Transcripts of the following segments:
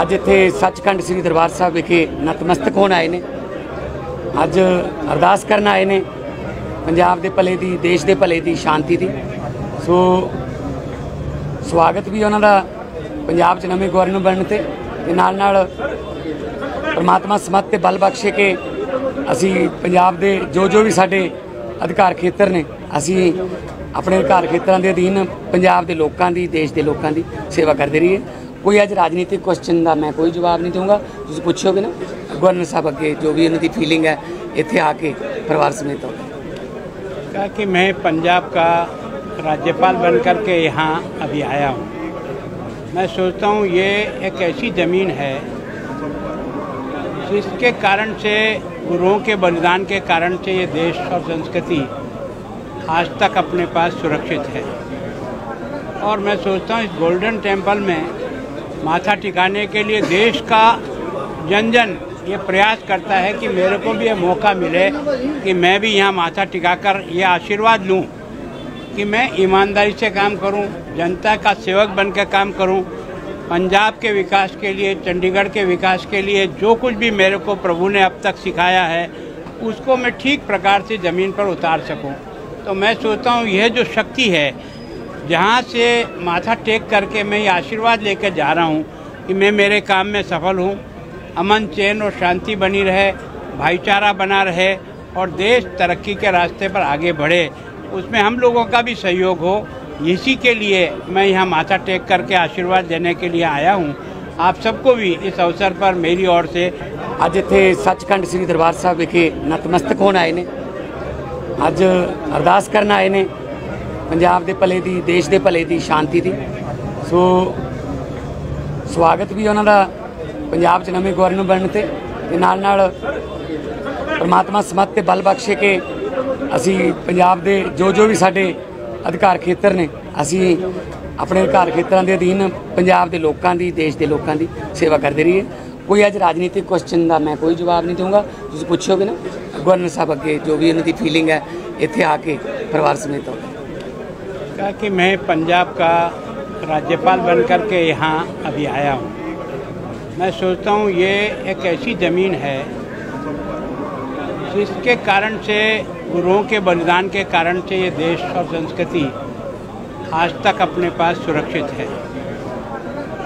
ਅੱਜ ਇੱਥੇ ਸੱਚਖੰਡ ਸ੍ਰੀ ਦਰਬਾਰ ਸਾਹਿਬ ਵਿਖੇ ਨਤਮਸਤਕ ਹੋਣ ਆਏ ਨੇ। ਅੱਜ ਅਰਦਾਸ ਕਰਨ ਆਏ ਨੇ ਪੰਜਾਬ ਦੇ ਭਲੇ ਦੀ, ਦੇਸ਼ ਦੇ ਭਲੇ ਦੀ, ਸ਼ਾਂਤੀ ਦੀ। ਸੋ ਸਵਾਗਤ ਵੀ ਉਹਨਾਂ ਦਾ ਪੰਜਾਬ 'ਚ ਨਵੇਂ ਗਵਰਨਰ ਬਣਨ ਤੇ ਤੇ ਨਾਲ ਨਾਲ ਪਰਮਾਤਮਾ ਸਮਤ ਤੇ ਬਲ ਬਖਸ਼ੇ ਕਿ ਅਸੀਂ ਪੰਜਾਬ ਦੇ ਜੋ ਜੋ ਵੀ ਸਾਡੇ ਅਧਿਕਾਰ ਖੇਤਰ ਨੇ, ਅਸੀਂ ਆਪਣੇ ਅਧਿਕਾਰ ਖੇਤਰਾਂ ਦੇ ਅਧੀਨ ਪੰਜਾਬ ਦੇ ਲੋਕਾਂ ਦੀ, ਦੇਸ਼ ਦੇ ਲੋਕਾਂ ਦੀ ਸੇਵਾ ਕਰਦੇ ਰਹੀਏ। कोई आज राजनीतिक क्वेश्चन का मैं कोई जवाब नहीं दूँगा। तुम पूछोगे ना? गवर्नर साहब अगर जो भी उन्होंने फीलिंग है इतने आके परिवार समेत कहा कि मैं पंजाब का राज्यपाल बन कर के यहाँ अभी आया हूँ। मैं सोचता हूँ ये एक ऐसी ज़मीन है, जिसके कारण से, गुरुओं के बलिदान के कारण से ये देश और संस्कृति आज तक अपने पास सुरक्षित है। और मैं सोचता हूँ इस गोल्डन टेंपल में माथा टिकाने के लिए देश का जन जन ये प्रयास करता है कि मेरे को भी ये मौका मिले कि मैं भी यहाँ माथा टिकाकर ये आशीर्वाद लूँ, कि मैं ईमानदारी से काम करूँ, जनता का सेवक बन के काम करूँ, पंजाब के विकास के लिए, चंडीगढ़ के विकास के लिए, जो कुछ भी मेरे को प्रभु ने अब तक सिखाया है, उसको मैं ठीक प्रकार से ज़मीन पर उतार सकूँ। तो मैं सोचता हूँ यह जो शक्ति है जहाँ से माथा टेक करके मैं ये आशीर्वाद लेकर जा रहा हूँ कि मैं मेरे काम में सफल हूँ। अमन, चैन और शांति बनी रहे, भाईचारा बना रहे और देश तरक्की के रास्ते पर आगे बढ़े। उसमें हम लोगों का भी सहयोग हो। इसी के लिए मैं यहाँ माथा टेक करके आशीर्वाद देने के लिए आया हूँ। आप सबको भी इस अवसर पर मेरी ओर से आज इतने सचखंड श्री दरबार साहब विखे नतमस्तक होना आए ने। अज अरदास करना आए ने। ਪੰਜਾਬ ਦੇ ਭਲੇ ਦੀ, ਦੇਸ਼ ਦੇ ਭਲੇ ਦੀ ਸ਼ਾਂਤੀ ਦੀ। ਸੋ ਸਵਾਗਤ ਵੀ ਉਹਨਾਂ ਦਾ ਪੰਜਾਬ 'ਚ ਨਵੇਂ ਗਵਰਨਰ ਬਣਨ ਤੇ ਤੇ ਨਾਲ ਨਾਲ ਪਰਮਾਤਮਾ ਸਮਤ ਤੇ ਬਲ ਬਖਸ਼ੇ ਕਿ ਅਸੀਂ ਪੰਜਾਬ ਦੇ ਜੋ ਜੋ ਵੀ ਸਾਡੇ ਅਧਿਕਾਰ ਖੇਤਰ ਨੇ, ਅਸੀਂ ਆਪਣੇ ਅਧਿਕਾਰ ਖੇਤਰਾਂ ਦੇ ਅਧੀਨ ਪੰਜਾਬ ਦੇ ਲੋਕਾਂ ਦੀ, ਦੇਸ਼ ਦੇ ਲੋਕਾਂ ਦੀ ਸੇਵਾ ਕਰਦੇ ਰਹੀਏ। ਕੋਈ ਅੱਜ ਰਾਜਨੀਤਿਕ ਕੁਐਸਚਨ ਦਾ ਮੈਂ ਕੋਈ ਜਵਾਬ ਨਹੀਂ ਦਊਂਗਾ। ਤੁਸੀਂ ਪੁੱਛੋਗੇ ਨਾ ਗਵਰਨਰ ਸਾਹਿਬ ਅੱਗੇ ਜੋ ਵੀ ਉਹਨਾਂ ਦੀ ਫੀਲਿੰਗ ਹੈ, ਇੱਥੇ ਆ ਕੇ ਪਰਿਵਾਰ ਸਮੇਤ ਆਓ। कहा कि मैं पंजाब का राज्यपाल बन कर के यहाँ अभी आया हूँ। मैं सोचता हूँ ये एक ऐसी ज़मीन है, जिसके कारण से, गुरुओं के बलिदान के कारण से ये देश और संस्कृति आज तक अपने पास सुरक्षित है।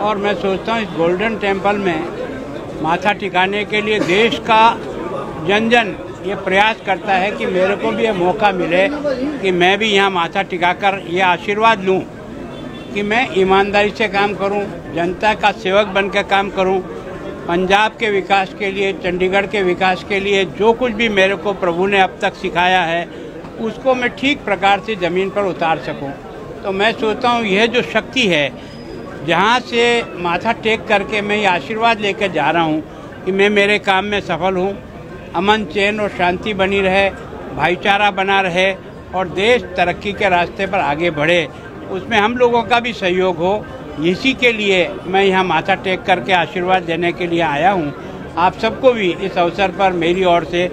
और मैं सोचता हूँ इस गोल्डन टेंपल में माथा टिकाने के लिए देश का जन जन ये प्रयास करता है कि मेरे को भी ये मौका मिले कि मैं भी यहाँ माथा टिकाकर ये आशीर्वाद लूँ कि मैं ईमानदारी से काम करूँ, जनता का सेवक बन के काम करूँ, पंजाब के विकास के लिए, चंडीगढ़ के विकास के लिए, जो कुछ भी मेरे को प्रभु ने अब तक सिखाया है, उसको मैं ठीक प्रकार से ज़मीन पर उतार सकूँ। तो मैं सोचता हूँ, यह जो शक्ति है, जहाँ से माथा टेक करके मैं ये आशीर्वाद लेकर जा रहा हूँ कि मैं मेरे काम में सफल हूँ अमन चैन और शांति बनी रहे, भाईचारा बना रहे और देश तरक्की के रास्ते पर आगे बढ़े। उसमें हम लोगों का भी सहयोग हो। इसी के लिए मैं यहाँ माथा टेक करके आशीर्वाद देने के लिए आया हूँ। आप सबको भी इस अवसर पर मेरी ओर से